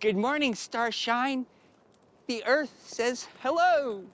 Good morning, Starshine. The Earth says hello.